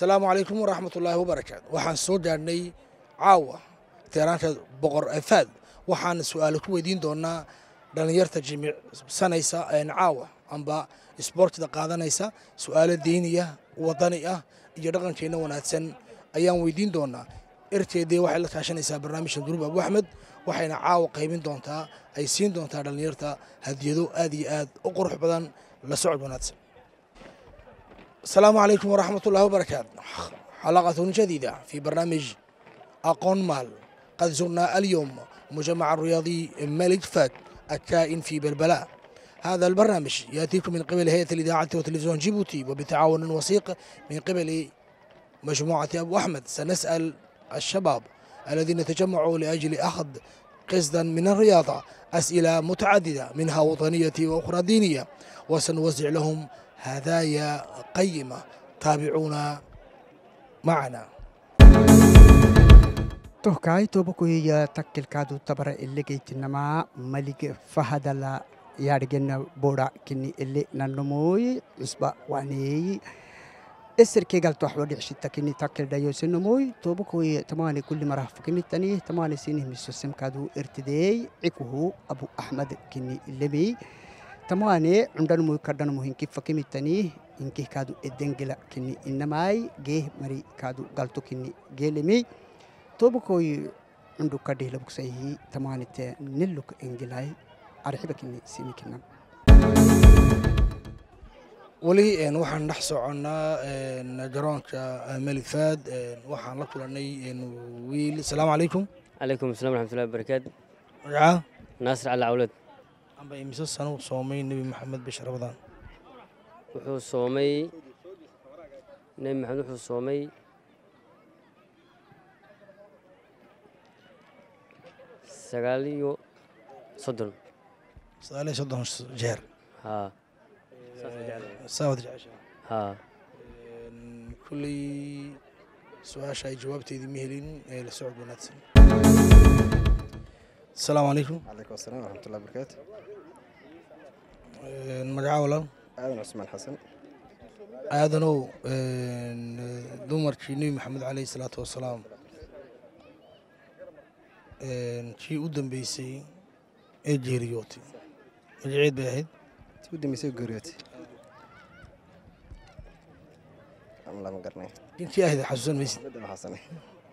asalaamu calaykum waraxmat ullaahi wabarakaatu waxaan soo gaadhnay caawa teeraanta boqor afaad waxaan su'aalo ku weydiin doonaa dhallinyarta jimicsanaysa caawa amba isboortida qaadanaysa su'aalo diiniya wadani ah iyo dhaqankeenna wanaagsan ayaan weydiin doonaa erteedee waxay la kaashanaysaa barnaamijka duruub abu axmed waxayna caawa qaybin doontaa ay siin doontaa dhallinyarta hadiyado aad iyo aad u qurux badan la socod wanaagsan السلام عليكم ورحمة الله وبركاته. حلقة جديدة في برنامج أقون مال. قد زرنا اليوم مجمع الرياضي ملك فات الكائن في بلبلاء هذا البرنامج يأتيكم من قبل هيئة الإذاعة وتلفزيون جيبوتي وبتعاون وثيق من قبل مجموعة أبو أحمد. سنسأل الشباب الذين تجمعوا لأجل أخذ قصدا من الرياضة أسئلة متعددة منها وطنية وأخرى دينية. وسنوزع لهم هدايا قيمة تابعونا معنا tohkaay tobakuhiya takkilkaadu tabara elle geytinamaa malig fahadala yaadhigena boda kini elle nannomoy cusba waneey eserke galto waxba dhicshita kini takkil dhayosenamoy tobakuhi tamani kulli marah fakimitani tamani sinih misosemkaadu ertideey cikuhu abu axmed kini illemey tamane cundanmoy kadhanmo hinki fakimitani hinkih kaadu edengela kini innamaay geeh mari kaadu galto kini geelemey tobakoy cundu kadhih labuksayihi tamanite niluk engilay arxiba kini simikinan weli waxaan dhex soconnaa garoonka melifaad waxaan la kulanay wiil asalaamu calaykum عليكم السلام ورحمة الله وبركاته magacaa ناصر على عولد amba imise sano u soomay nebi maxamed bishir rabadaan wuxuu soomay nebi maxamed wuxuu soomay sagaal iyo soddon sagaal iyo soddon jeer haa saawad jecesha haa kulley su-aasha ay jawaabteedii ma helin ee la socod wanaagsan asalaamu calaykum عليكم السلام ورحمة الله وبركاته إيه، الحسن إيه، دومر محمد عليه الصلاة والسلام. إيه، شيء قدام بيسي الجيريوتي العيد بهيد قدام بيسي الجيريوتي عمل ما قرني. انت يا هذا حسن ميس قدام حسن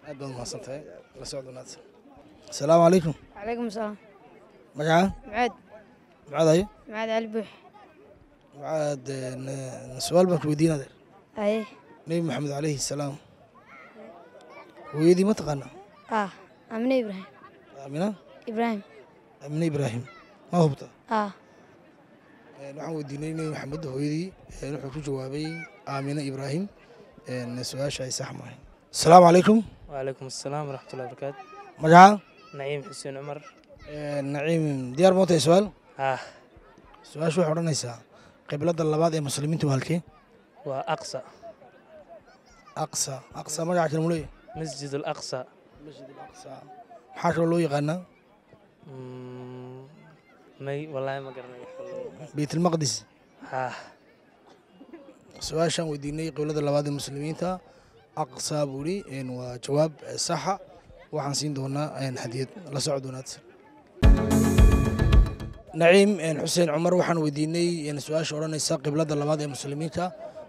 قدام حسن تاي بس عدو ناس السلام عليكم. عليكم السلام. مجا معد. معاد أي؟ البوح معاد نسوال بك ويدينا نبي محمد عليه السلام. ويدي متغنى آه. أمين إبراهيم. امين إبراهيم. أمين إبراهيم. ما هبطة آه. إيه، نحن ودينا نبي محمد ويدي إيه، نحن في جوابي. امين إبراهيم. إيه، نسوال شاي سحمه السلام عليكم. وعليكم السلام ورحمة الله وبركاته. مجال نعيم حسين عمر. نعيم ديار موتي سؤال آه su-aasha waxay odhanaysaa qibladda labaad ee muslimiinta waa halkee وأقصى aqsa aqsa magaca kale muleeyahay مسجد الأقصى masjid aqsa maxaa kaloo loo yaqaanaa مي والله ما قرني beyt almaqdis آه su-aashaan weydiinay qibladda labaad ee muslimiinta aqsa buu yidhi waa jawaab saxa waxaan siin doonaa hadiyad la socod wanaagsan نعيم حسين عمر وحن وديني ان سؤال شورنا يساق بلاد الله ماضي المسلمين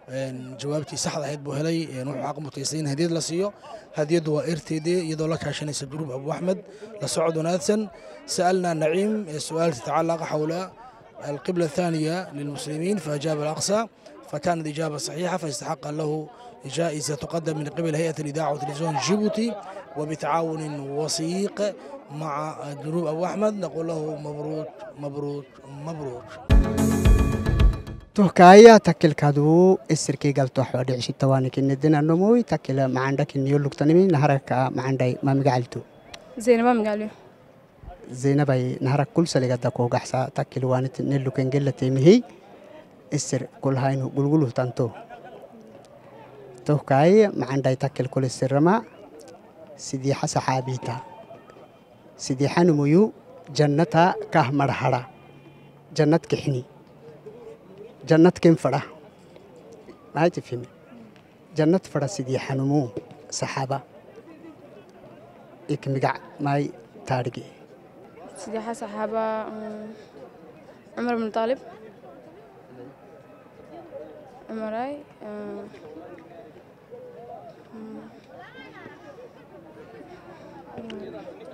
ان جوابتي صح هيد بو هلي ان وحاق متيسين هديد لسيو هديد هو ارتي دي يدو لك عشان يسجروب ابو احمد لسعود ناثن سالنا نعيم سؤال تتعلق حول القبله الثانية للمسلمين فاجاب الاقصى فكانت الاجابه صحيحه فاستحق له جائزة تقدم من قبل هيئة الإذاعة والتلفزيون جيبوتي وبتعاون وثيق مع دروب أبو أحمد. نقول له مبروك مبروك مبروك. تركيا تكل كادو السركي قبل تحوادي عشي التواني كن الدين النموي. تكل ما عندك النيول لكتنمي نهارك ما عندي ما مقالتو زين ما مقالي زين باي نهارك كل سالي قد داكو قحسا تكل وانت نيلو كنجلة تيمهي. السر كل هاي نقول قلو تانتو توكاي معندي تاكل كل السرما سيدي حس حابيتا سيدي حن ميو جنتا كهمرهرا جنت كحني. جنت كم فرا ما تفهم جنت فرا سيدي حن مو صحابة إك مجا ماي تارجي سيدي حس حابة عمر من طالب. عمراي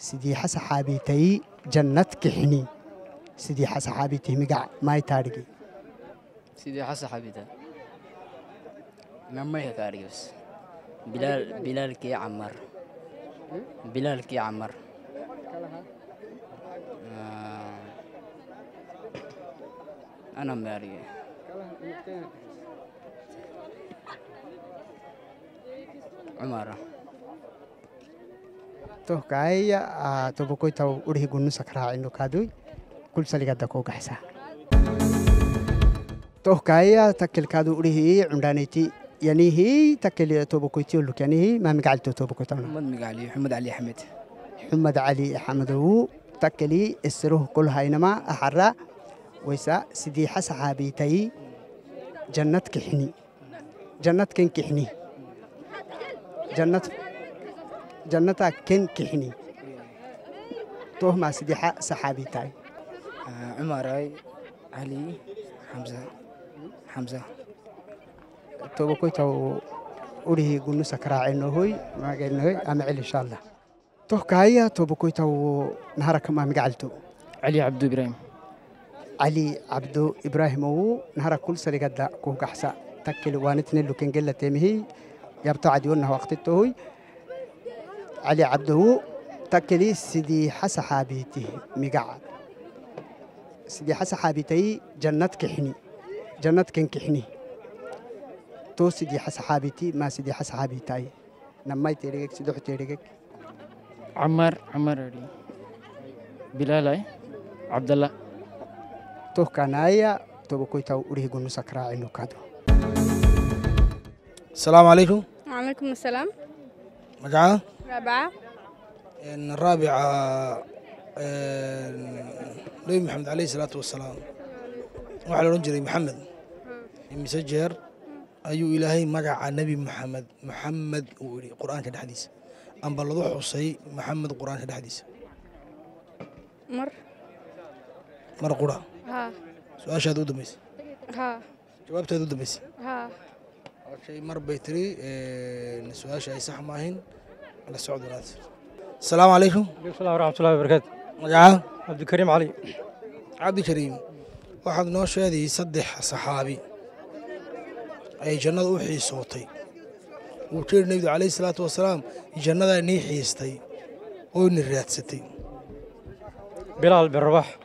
سيدي حس حابيتي جنة كحني. سيدي حس حابيتي مقع ما يتارقي. سيدي حس حابيتي نعم يا كاريوس بلال بلال كي عمر. بلال كي عمر. آه، أنا ماري عمره tohkaaya tobokoy taw urihi gunusa karaacino kaadoy kulsaligada koo gaxsa tohkaaya takkelkaadu urihi cundhaanayti yanihi takkel tobokoytiyo lukyanihi maamigacalto tobokoytawna maxamed migacali maxamed cali axmed xumed cali axmedowu takkeli eseroh kolhaynama axara waysa sidii xasaxaabiitayi jannad kixini jannad ken kixini jannad jannata ken kixini tohmaa sidii saxaabiitayi cumaray cali xamsa xamsa tobokoytaw urihi gunusa karaacenohoy magenohoy amacel insha allah tohkaaya tobokoytaw naharakama migacalto cali cabdu ibraahim cali cabdo ibraahimowu nahara kulsaligada kuu gaxsa takkeli waanitne lukengelatemehi yabto cadiwonah waqtitohoy cali cabdowu takkeli sidii xasaxaabiiti migaca sidii xasaxaabiitayi jannad kixini jannad ken kixini to sidii xasaxaabiiti maa sidii xasaxaabiitayi namay teedhegeg sidox teedhegeg camar camar ari bilaalay cabdalla tohkanaya tobokoytaw urihi gunusa karaacino kaado السلام عليكم وعليكم السلام مجاعة رابعة الرابعة نبي محمد عليه الصلاة والسلام. وعلى رجل محمد. مسجر أيو إلهي مجع نبي محمد. محمد قرآن كده حديث. أم بلضو حصي محمد قرآن كده حديث. مر. مرة قرآن. ها. سؤال شهد ودميس ها. جوابته ودميس ها. أول شيء مر بيتري. إن سؤال شيء صح ماهن على سعود ناصر السلام عليكم. السلام ورحمة الله وبركاته. يا. عبد الكريم علي. عبد الكريم واحد نوشيدي صدح صحابي. أي جنده وحي صوتي وكير النبي عليه الصلاة والسلام جنده ني حيستي أو ني بلال بن رباح.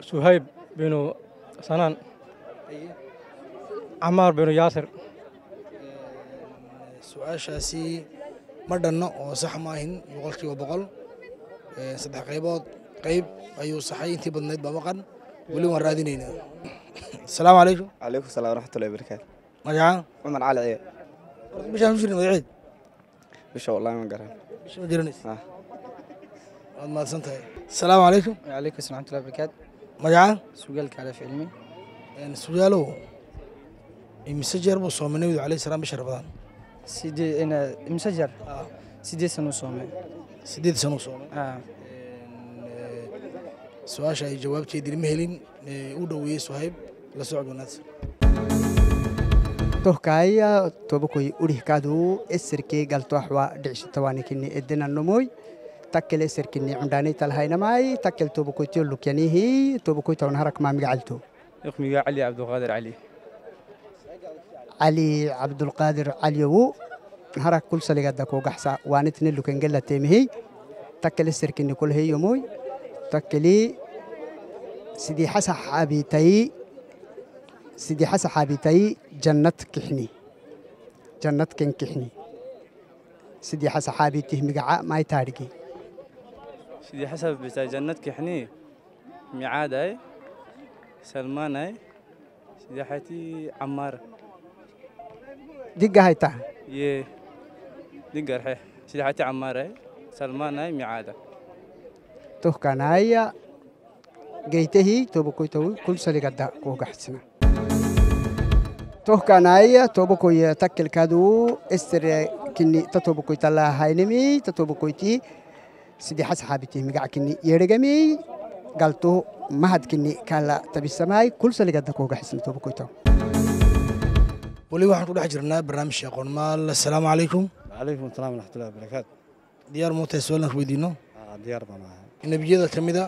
صهيب بن سنان. عمار بن ياسر. Su'aashaasi ma dhanno oo sax maahin boqolkiiba boqol saddex qaybood qayb ayuu saxay. Intii badnayd baa maqan. Weli waan raadinaynaa. Asalaamu calaykum. Calaykum salaam waraxmatullahi wabarakaatu magaca cumar cali ciye bishaan ku jirin magaceed bisha wallahi ma garan. Bisha ma jiranaysa Ah. waad mahadsan tahay asalaamu calaykum calaykum salam waraxmatullahi wabarakaatu magaca sugaalka calaf cilmi. Sugaalow imise jeer buu soomay nebigu calayhi salaam bisha rabadaan sidee ina imse jar sidee sano soomay sideed sanuu soomay ah su-aasha ay jawaabteedii ma helin u dhoweeyey suhayb la socod wanaagsan tohkaaya tobokoy urih kaadu eserke galto axwa dhicshitawanikini edenanomoy takkel eserkini cundhaanay talhaynamay takkel tobokoytiyo lukyanihi tobokoytaw naharak maamigacalto اسمي علي عبد القادر عليو. هرا كل سلقة دكو قحسا وانتني اللو كان قلت تيمهي. تكلي السركني كل هي يموي تكلي سيدي حسا حابيتي سيدي حسا حابيتي جنة كحني. جنة كن كحني. سيدي حسا حابيتي مقعا ما يتارقي سيدي حسا بيتا جنة كحني. معاداي سلماناي سيدي حياتي عمار. Digga hayta يه دقر حي سيدي حياتي عمار اي سلمان اي ميعاد tohkanaaya geytehi tobokoytawi kulsaligadda kuugaxsina tohkanaaya tobokoy takkelkadu estere kini ta tobokoytalahaynemi ta tobokoyti sidi xasaxaabitih migaca kini yeedhegami galto mahad kini kala tabisamaay kulsaligadda kuugaxsina tobokoytaw weli waxaan ku dhex jirnaa barnaamijka aqoonmaal assalaamu calaykum calaykum asalaam waraxmatullahi wabarakaatu diyaar muuta su-aalan ku weydiino Aa, diyaar baan ahay nebiyada ka mida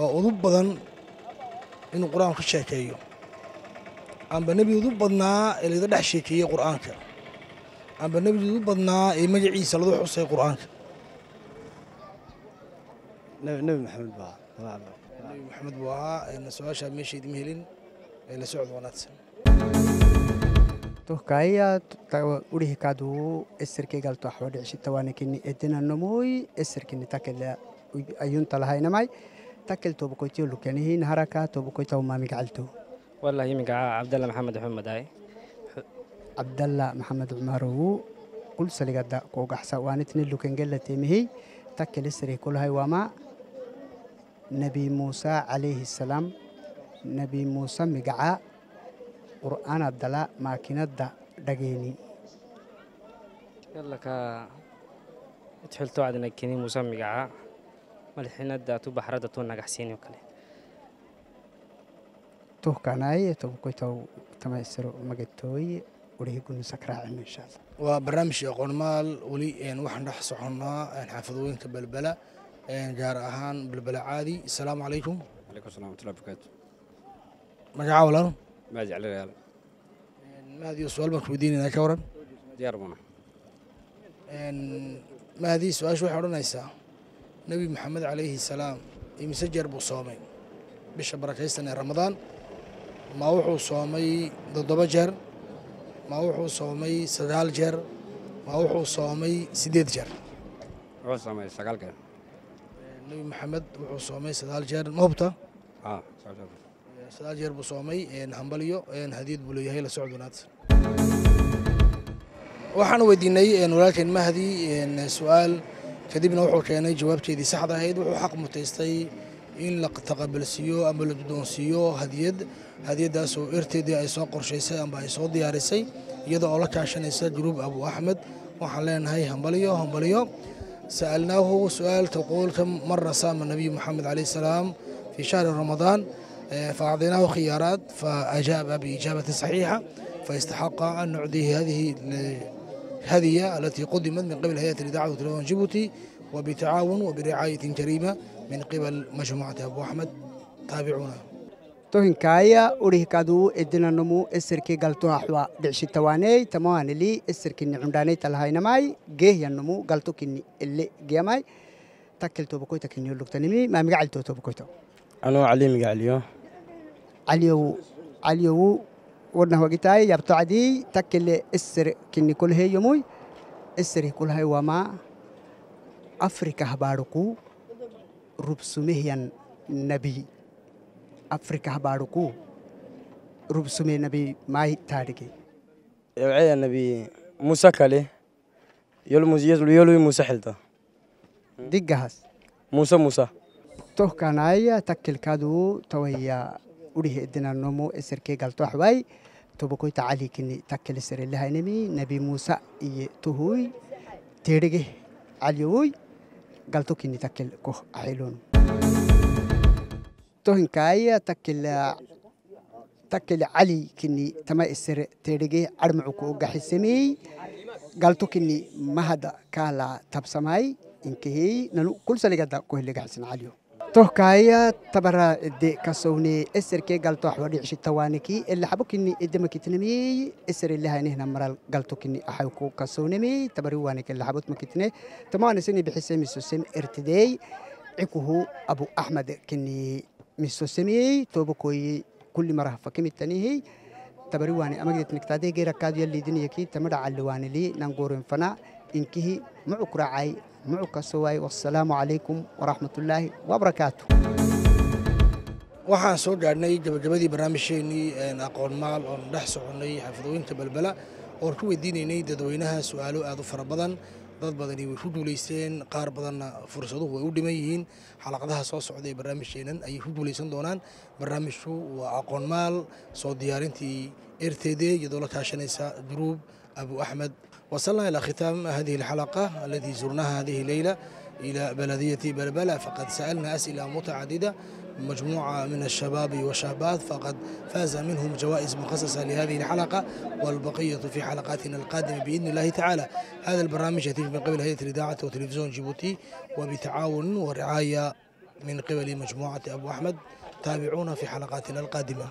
oo udub badan inuu qur-aanku ka sheekeeyo amba nebi udub badnaa ee laga dhex sheekeeyey qur'aanka amba nebi udub badnaa ee magaciisa lagu xusay qur'aanka nebi nebi maxamed baa walaal. nebi maxamed buu ahaa een su-aashaa meesha idima helin ee la socod wanaagsan tohkaya urihi kadu eserke galto axwadhicshitawane kini edena nomoy eserkini takele ayunta lahaynamay takel tobokoytiyo lukanihin haraka tobokoyta umamigacalto والله يمكن عبد الله محمد محمد هاي cabdalla maxamed cumarowu kul saligada kogaxsa wanitni lukengela temihi takel esere kulahay wama nabi musa calayhi salaam nabi musa migaca qur'aan abdala maakinada dhageeni يلا كا تحلتو عدنا كني مسمى قاع ملحنا دا تو بحر دا تو نجح سيني وكله tohkanaye tobokoytaw tamaysiro magatoy urihi gunu sakraacin insha allah waa barnaamijka aqoonmaal weli een waxaan dhex soconnaa een xaafadooyinka belbela een gaar ahaan belbela caadi assalaamu calaykum عليكم السلام ورحمة الله وبركاته magacaa walaal ماجي على الريال mahadiyo su-aal baan ku weydiinaynaa ka waran ديار بنا Een, mahdi su-aasha waxay odhanaysaa nebi maxamed calayhi salaam imise jeer buu soomay bisha barakaysan ee ramadaan ma wuxuu soomay toddoba jeer ma wuxuu soomay sagaal jeer ma wuxuu soomay siddeed jeer وحو سامي سقال nebi maxamed wuxuu soomay sagaal jeer ma hubta آه سقال سادجر بصومي إن همبليو إن هديد بلو يهيل سعود ناتس. وحنا وديني إن ولكن ما هدي إن سؤال كذي بنوحو كأنه جواب كذي سحدة هيد وحق متيستي إن لق تقبل سيو أم لبدون سيو هديد هديد داسو إرتدي أي سوق رشيسة أم باي سعودي عرسي يدو أولا كعشان يسا جروب أبو أحمد وحلين هاي همبليو همبليو سألناه سؤال تقول كم مرة سام النبي محمد عليه السلام في شهر رمضان فأعطيناه خيارات فأجاب بإجابة صحيحة فيستحق أن نعطيه هذه الهدية التي قدمت من قبل هيئة الإذاعة والتلفزيون جيبوتي وبتعاون وبرعاية كريمة من قبل مجموعة أبو أحمد. تابعونا. tohinkaya urihi kadu edinanomu eserke galto axwa dhicshitawaney tamawanili eserkini cundhaney talahaynamay geehyannomu galto kini ele giyamay takkel tobokoyta kinyo lugtanimi maamigacalto tobokoyta anuu cali magacaliyo caliyowu caliyowu wadnah wagitaay yabto cadii takkele eser kini kolheyomuy eseri kulhay wama afrika habaruku rubsumehyan nabi afrika habaruku rubsume nabi mai taadhige yawceda nabi muuse kale yolu muuse xilta diggahas muuse muuse tohkanaya takkelkadu tawaya urihi edinanomo eserke galto axwai tobokoyta cali kini takkel eserelehaynemi nabi musa iye tohuy teedhege caliyowuy galto kini takkel koh axilon tohinkaya takkel takkel cali kini tama esere teedhege carmacuku ogaxisemey galto kini mahada kala tabsamay inkehey nanu kulsaligada kohelegaxisen caliyo tohkaya tabara de kasowne eserke galto axwadhicshitawaneki ele xabokini edemakitnemey eserelehaynehna maral galto kini axayku kasownemey tabari wanek ele xabot makitne tamawaneseni bixise misosem ertidey cikuhu abu axmed kini misosemey tobokoye kulli marah fakimitanihi tabari waani amagdet niktade gera kaadu yalidin yaki tamada calli waani li nangurin fana inkihi mucu kuracay mucu kasowaay wassalaamu calaykum waraxmatullaahi wabarakaatu waxaan soo gaadhnay gabagabadii barnaamijkeennii aqoon maal oon dhex soconnay xaafadooyinka balbala oon ku weydiinaynay dadweynaha su'aalo aad u fara badan dad badani way ku guulaysteen qaar badanna fursaduhu way u dhiman yihiin xalaqadaha soo socda ee barnaamijkeennan ayay ku guulaysan doonaan barnaamijku waa aqoon maal soo diyaarintii ertede iyadoo la kaashanaysa duruub abu axmed وصلنا إلى ختام هذه الحلقة التي زرناها هذه الليلة إلى بلدية بلبلة. فقد سألنا أسئلة متعددة مجموعة من الشباب والشابات فقد فاز منهم جوائز مخصصة لهذه الحلقة والبقية في حلقاتنا القادمة بإذن الله تعالى. هذا البرنامج يأتي من قبل هيئة الإذاعة وتلفزيون جيبوتي وبتعاون ورعاية من قبل مجموعة أبو أحمد. تابعونا في حلقاتنا القادمة.